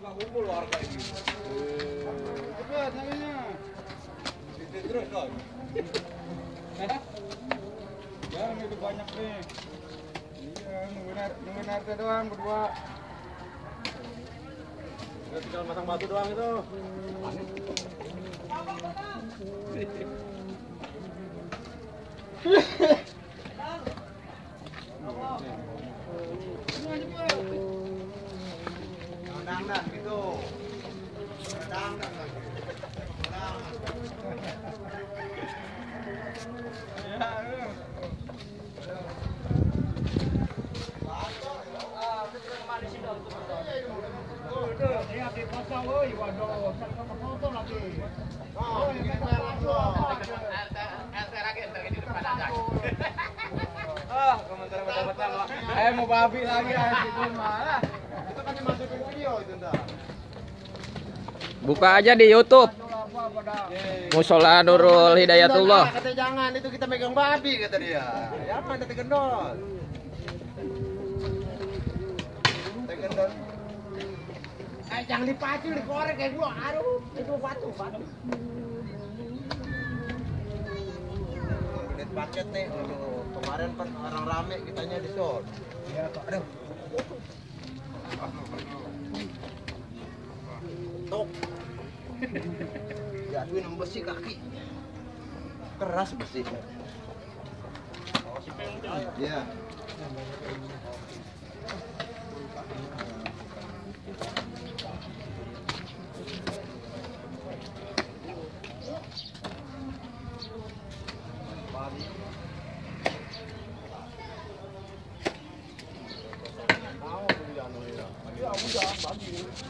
nggak kumpul warga ini. Cepet nyarinya. Itu terus dong. Jangan itu banyak nih. Iya, nungguin nungguin RT doang berdua. Udah tinggal masang batu doang itu. Dandan gitu. Dandan lagi. Ya, eh. Oh, bikin merah dong. Ah, komentar pertama. Eh mau babi lagi ah itu malah. Buka aja di YouTube. Musola Nurul Hidayatullah. Kata jangan itu kita megang babi kata dia. Jangan ada tegendol. Tegendol. Eh jangan dipacu dikorek kayak gua. Aduh, itu batu, batu. Menit paket nih. Kemarin kan orang rame kitanya di short. Iya. Aduh. Tok. Jatuhin sama besi kaki. Keras besi. Iya. Nói 理